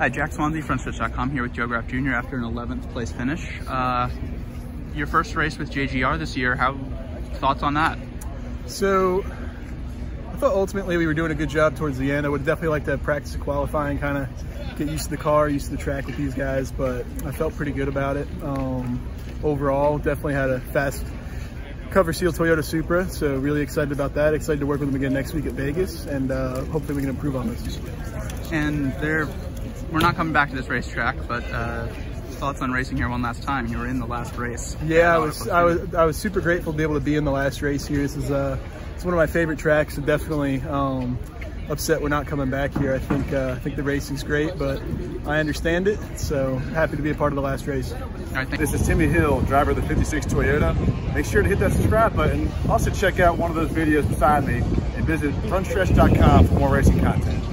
Hi, Jack Swansey from Switch.com here with Joe Graf Jr. after an 11th place finish. Uh, your first race with JGR this year, how thoughts on that? So, I thought ultimately we were doing a good job towards the end. I would definitely like to practice qualifying, kind of get used to the car, used to the track with these guys, but I felt pretty good about it. Um, overall, definitely had a fast cover seal Toyota Supra, so really excited about that. Excited to work with them again next week at Vegas, and uh, hopefully we can improve on this. And they're we're not coming back to this racetrack, but uh, thoughts on racing here one last time? You were in the last race. Yeah, I was, I was, I was super grateful to be able to be in the last race here. This is uh, it's one of my favorite tracks, and definitely um, upset we're not coming back here. I think, uh, I think the racing's great, but I understand it. So happy to be a part of the last race. this is Timmy Hill, driver of the 56 Toyota. Make sure to hit that subscribe button. Also check out one of those videos beside me and visit frontstretch.com for more racing content.